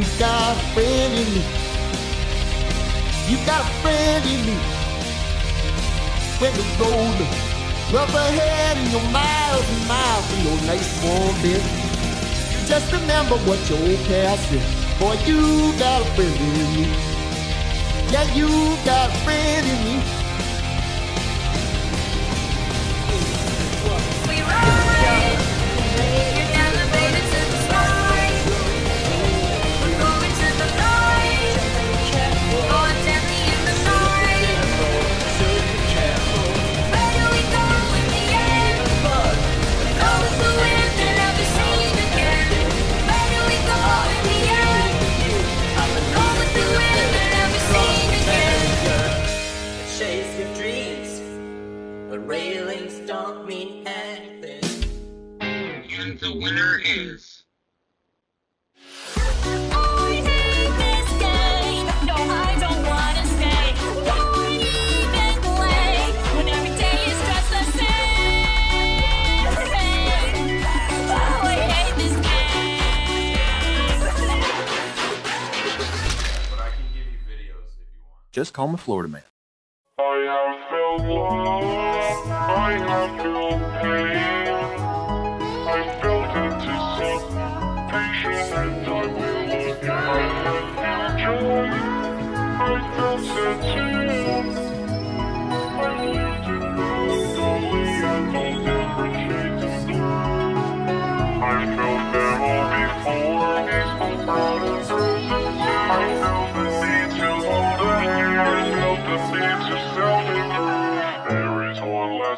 You got a friend in me. You got a friend in me. When the road rough ahead and your miles and miles from your nice warm bed. Just remember what your old past said. Boy, you got a friend in me. Yeah, you got a friend in me. You videos if you want. Just call me Florida man. I have felt love, I have felt pain. I felt anticipation and I will again. I have felt joy, I felt sad too. I lived in melancholy all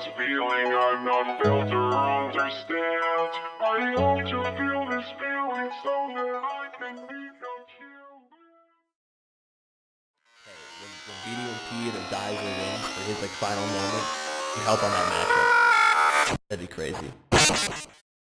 last feeling I've not felt or understand. I hope to feel this feeling so that I can become you. when, when BDMP and dies or wins for his like final moment, you help on that matchup. That'd be crazy.